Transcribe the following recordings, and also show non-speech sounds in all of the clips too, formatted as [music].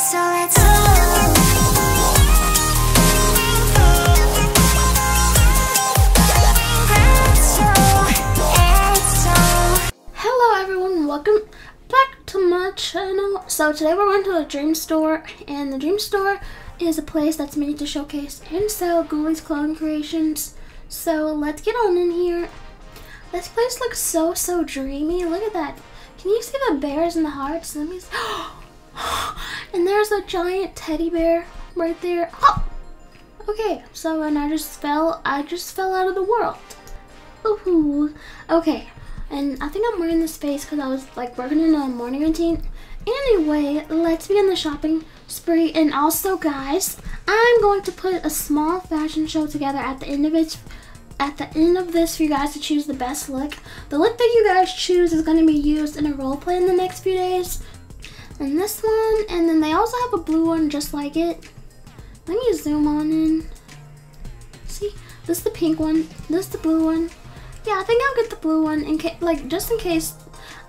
So. Hello everyone, welcome back to my channel. So today we're going to the Dream Store, and the Dream Store is a place that's made to showcase and sell Ghouliee's clothing creations. So let's get on in here. This place looks so, so dreamy. Look at that. Can you see the bears and the hearts? Let me s- [gasps] oh, [gasps] And there's a giant teddy bear right there. Oh! Okay, so and I just fell, I just fell out of the world. Ooh, okay. And I think I'm wearing this face because I was like working in a morning routine. Anyway, let's begin the shopping spree. And also, guys, I'm going to put a small fashion show together at the end of it. At the end of this, for you guys to choose the best look. The look that you guys choose is going to be used in a role play in the next few days. And this one, and then they also have a blue one just like it. Let me zoom on in. See, this is the pink one. This is the blue one. Yeah, I think I'll get the blue one in case, like, just in case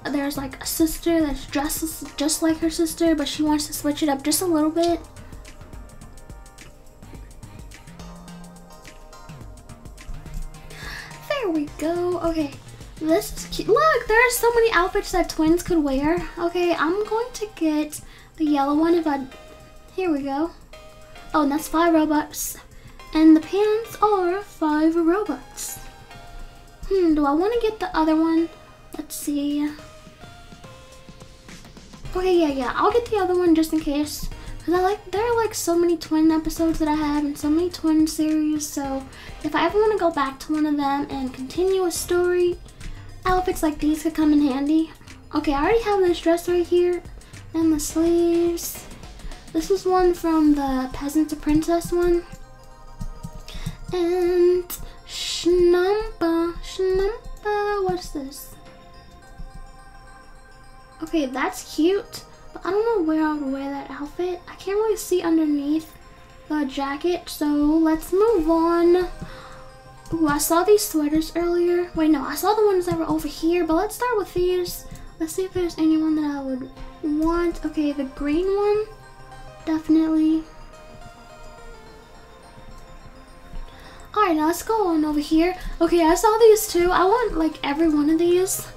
there's like a sister that's dressed just like her sister, but she wants to switch it up just a little bit. There we go. Okay, this is cute. Look, there are so many outfits that twins could wear. Okay, I'm going to get the yellow one if I. Here we go. Oh, and that's five Robux. And the pants are five Robux. Hmm, do I want to get the other one? Let's see. Okay, yeah, yeah. I'll get the other one just in case. Because I like, there are like so many twin episodes that I have and so many twin series. So if I ever want to go back to one of them and continue a story, outfits like these could come in handy. Okay, I already have this dress right here. And the sleeves. This is one from the Peasant to Princess one. And Schnumpa, Schnumpa, what's this? Okay, that's cute, but I don't know where I would wear that outfit. I can't really see underneath the jacket, so let's move on. Ooh, I saw these sweaters earlier. Wait, no, I saw the ones that were over here, but let's start with these. Let's see if there's anyone that I would want. Okay, the green one, definitely. Alright, now let's go on over here. Okay, I saw these too. I want like every one of these.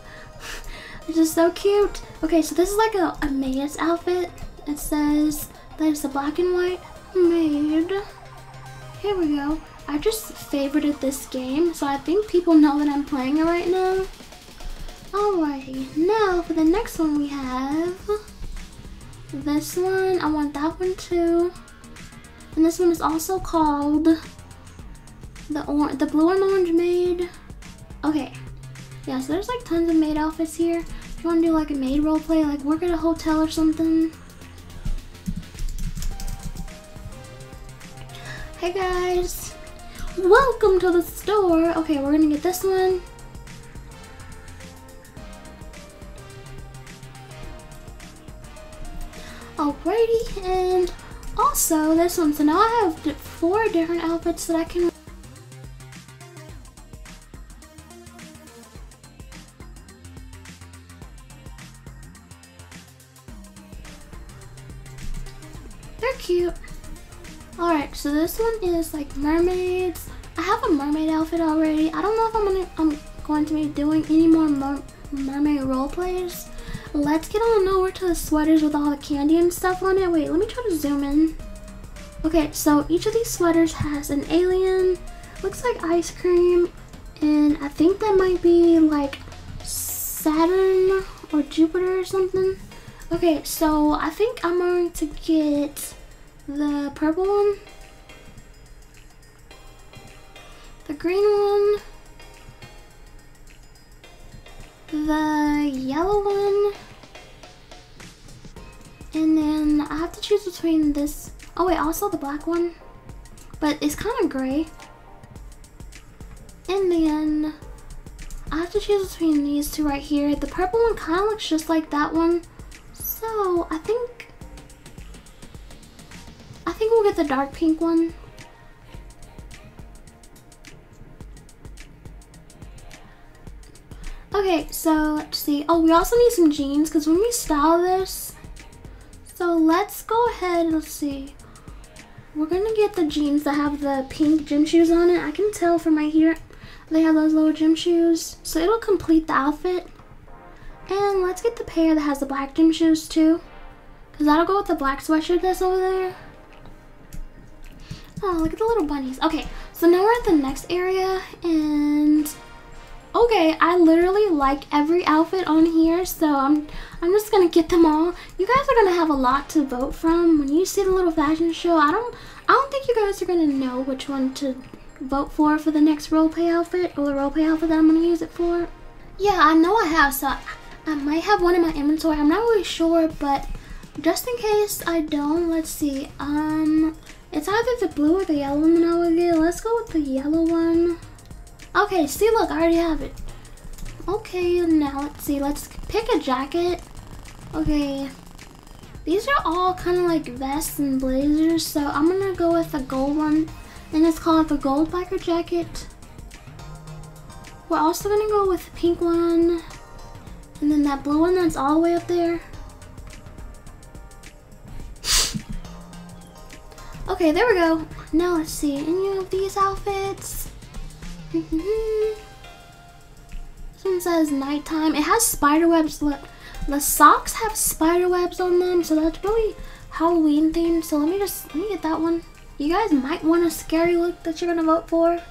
[laughs] They're just so cute. Okay, so this is like a, a maid's outfit. It says it's a black and white maid. Here we go. I just favorited this game, so I think people know that I'm playing it right now. Alrighty, now for the next one we have this one. I want that one too. And this one is also called the or the blue and orange maid. Okay. Yeah, so there's like tons of maid outfits here. If you want to do like a maid role play, like work at a hotel or something. Hey guys. Welcome to the store. Okay, we're gonna get this one. Alrighty, and also this one. So now I have four different outfits that I can They're cute. Alright, so this one is like mermaids. I have a mermaid outfit already. I don't know if I'm gonna I'm going to be doing any more mer mermaid role plays. Let's get on over to the sweaters with all the candy and stuff on it. Wait, let me try to zoom in. Okay, so each of these sweaters has an alien. Looks like ice cream. And I think that might be like Saturn or Jupiter or something. Okay, so I think I'm going to get the purple one, the green one, the yellow one, and then I have to choose between this. Oh wait, also the black one, but it's kind of gray. And then I have to choose between these two right here. The purple one kind of looks just like that one. So I think I think we'll get the dark pink one. Okay, so let's see. Oh, we also need some jeans because when we style this, so let's go ahead. Let's see. We're gonna get the jeans that have the pink gym shoes on it. I can tell from right here they have those little gym shoes. So it'll complete the outfit. And let's get the pair that has the black gym shoes too. Because that'll go with the black sweatshirt that's over there. Oh, look at the little bunnies. Okay, so now we're at the next area and okay, I literally like every outfit on here, so I'm I'm just gonna get them all. You guys are gonna have a lot to vote from. When you see the little fashion show, I don't I don't think you guys are gonna know which one to vote for for the next roleplay outfit or the roleplay outfit that I'm gonna use it for. Yeah, I know I have, so I might have one in my inventory. I'm not really sure, but just in case I don't, let's see. Um, it's either the blue or the yellow get. Let's go with the yellow one. Okay, see, look, I already have it. Okay, now let's see. Let's pick a jacket. Okay, these are all kind of like vests and blazers, so I'm gonna go with the gold one, and it's called the gold biker jacket. We're also gonna go with the pink one, and then that blue one that's all the way up there. Okay, there we go. Now let's see any of these outfits. [laughs] this one says nighttime. It has spider webs. The socks have spider webs on them, so that's really Halloween themed. So let me just let me get that one. You guys might want a scary look that you're gonna vote for.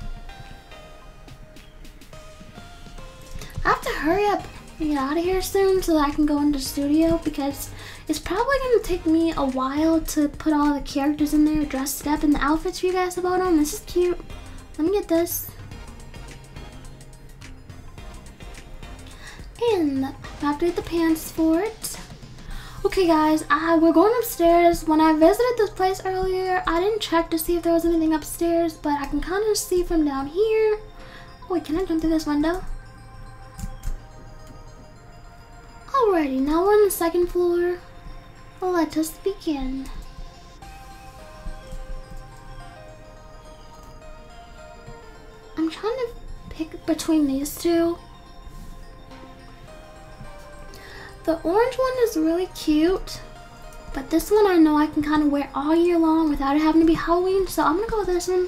I have to hurry up get out of here soon so that I can go into studio because it's probably gonna take me a while to put all the characters in there dressed up in the outfits for you guys to vote on. This is cute. Let me get this. And to the pants for it. Okay guys, uh, we're going upstairs. When I visited this place earlier, I didn't check to see if there was anything upstairs, but I can kind of see from down here. Oh wait, can I jump through this window? Alrighty, now we're on the second floor. Let us begin. I'm trying to pick between these two. The orange one is really cute, but this one I know I can kind of wear all year long without it having to be Halloween, so I'm gonna go with this one.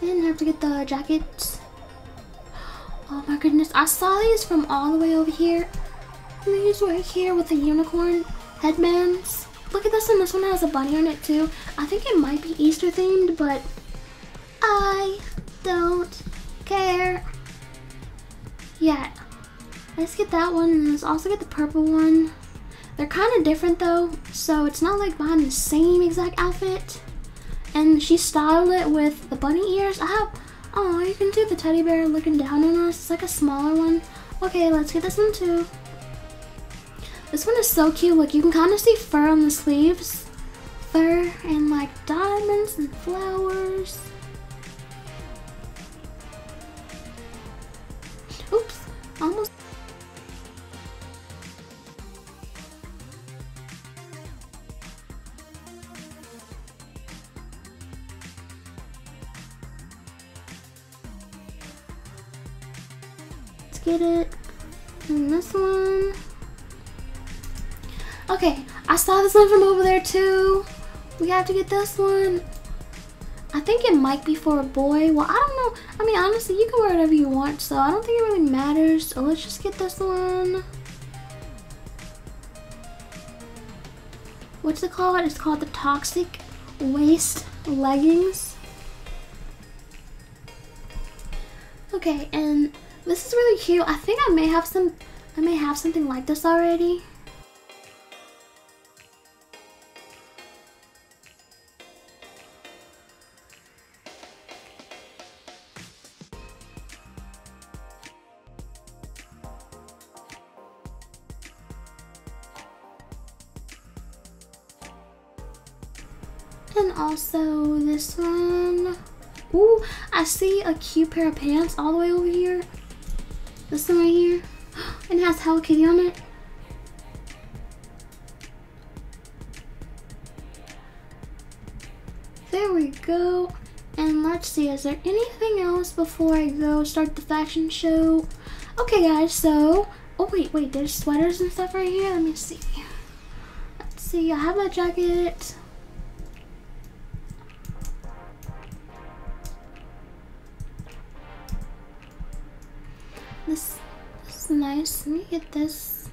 And I have to get the jackets. Oh my goodness, I saw these from all the way over here. These right here with the unicorn headbands. Look at this one, this one has a bunny on it too. I think it might be Easter themed, but I don't care. Yeah, let's get that one and let's also get the purple one. They're kind of different though, so it's not like buying the same exact outfit. And she styled it with the bunny ears. I have Oh, you can see the teddy bear looking down on us. It's like a smaller one. Okay, let's get this one too. This one is so cute. Look, you can kind of see fur on the sleeves. Fur and like diamonds and flowers. Okay, I saw this one from over there too. We have to get this one. I think it might be for a boy. Well, I don't know. I mean, honestly, you can wear whatever you want, so I don't think it really matters. So let's just get this one. What's it called? It's called the Toxic Waist Leggings. Okay, and this is really cute. I think I may have some, I may have something like this already. And also this one. Ooh, I see a cute pair of pants all the way over here. This one right here. [gasps] And it has Hello Kitty on it. There we go. And let's see, is there anything else before I go start the fashion show? Okay guys, so Oh wait, wait. There's sweaters and stuff right here. Let me see. Let's see. I have a jacket. Nice. Let me get this.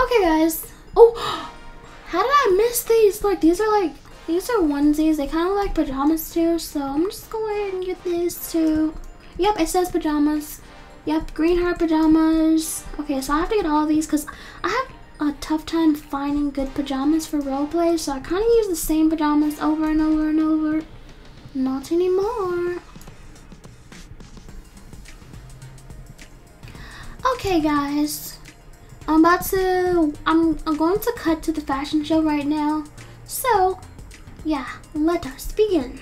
Okay, guys. Oh, [gasps] how did I miss these? Look, these are like these are onesies. They kind of like pajamas too. So I'm just gonna go ahead and get these too. Yep, it says pajamas. Yep, green heart pajamas. Okay, so I have to get all of these because I have a tough time finding good pajamas for roleplay. So I kind of use the same pajamas over and over and over. Not anymore. Okay, guys. I'm about to. I'm. I'm going to cut to the fashion show right now. So, yeah, let us begin.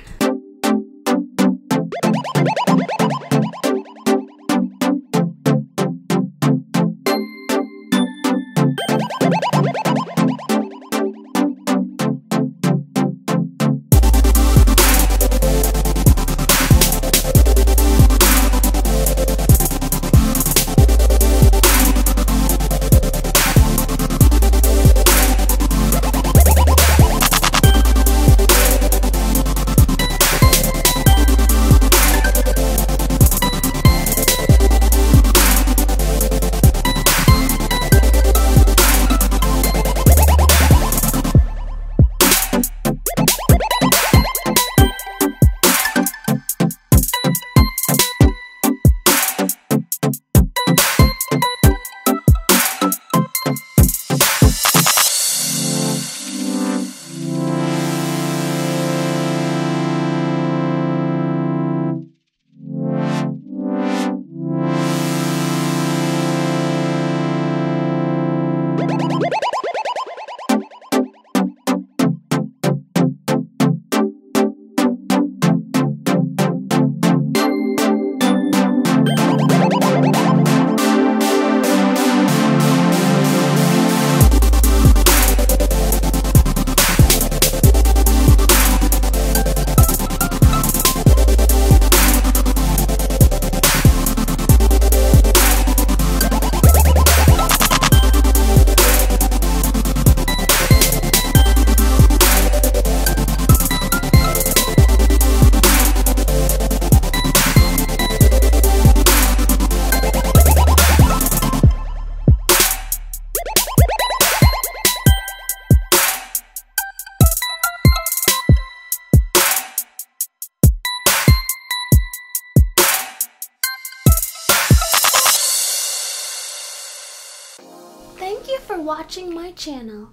For watching my channel.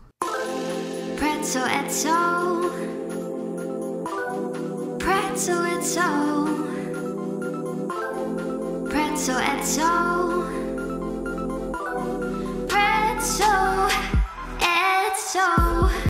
Pretzel Etzel. Pretzel Etzel. Pretzel Etzel.